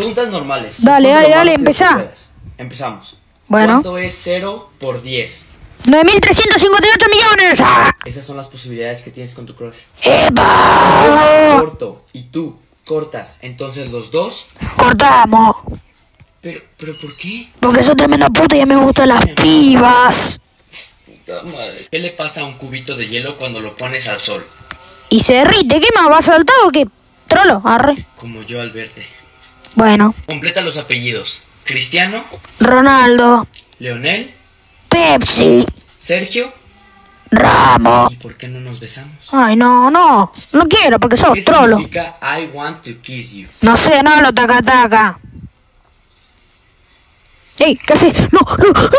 Preguntas normales. Dale, dale, dale, empezá. Empezamos. Bueno. ¿Cuánto es 0 por 10? 9.358 millones. ¡Ah! Esas son las posibilidades que tienes con tu crush. ¡Epa! Corto y tú cortas, entonces los dos. Cortamos. Pero, pero ¿por qué? Porque soy tremenda puta y a mí me gustan las pibas. Puta madre. ¿Qué le pasa a un cubito de hielo cuando lo pones al sol? Y se derrite. ¿Qué más? ¿Va a saltar o qué? Trolo, arre. Como yo al verte. Bueno. Completa los apellidos. Cristiano, Ronaldo. Leonel, Pepsi. Sergio. Ramos. ¿Y por qué no nos besamos? Ay, no, no. No quiero porque sos ¿Qué trolo. significa I want to kiss you? No sé, no lo taca taca. ¡Ey! ¿Qué haces? ¡No! ¡No!